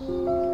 you